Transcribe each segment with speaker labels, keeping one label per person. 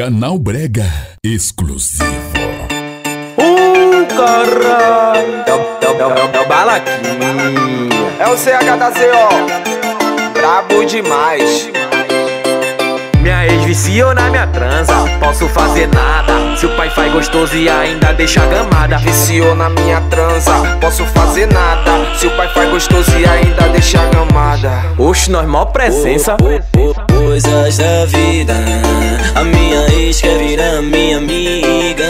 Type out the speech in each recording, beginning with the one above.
Speaker 1: Canal Brega exclusivo.
Speaker 2: Uh, caralho! É o, Balaquinha.
Speaker 3: É o CH da. Brabo demais.
Speaker 2: Minha ex viciou na minha transa. Posso fazer nada. Se o pai faz gostoso e ainda deixa gamada.
Speaker 3: Viciou na minha transa. Posso fazer nada. Se o pai faz gostoso e.
Speaker 2: Oxe, nós mó presença.
Speaker 4: Coisas da vida. A minha ex quer virar minha amiga.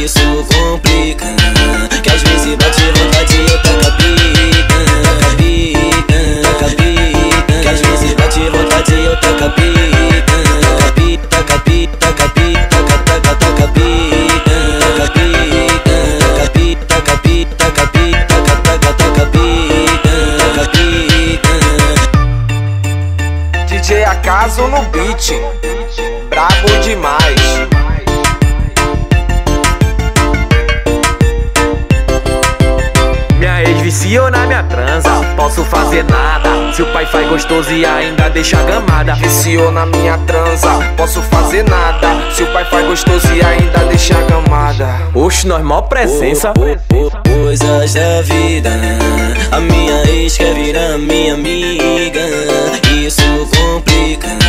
Speaker 4: Isso complica.
Speaker 3: Acaso no beat. Brabo demais.
Speaker 2: Minha ex viciou na minha transa. Posso fazer nada. Se o pai faz gostoso e ainda deixa gamada.
Speaker 3: Viciou na minha transa. Posso fazer nada. Se o pai faz gostoso e ainda deixa gamada.
Speaker 2: Oxe, nós mó presença.
Speaker 4: Coisas da vida. A minha ex quer virar minha amiga complica né?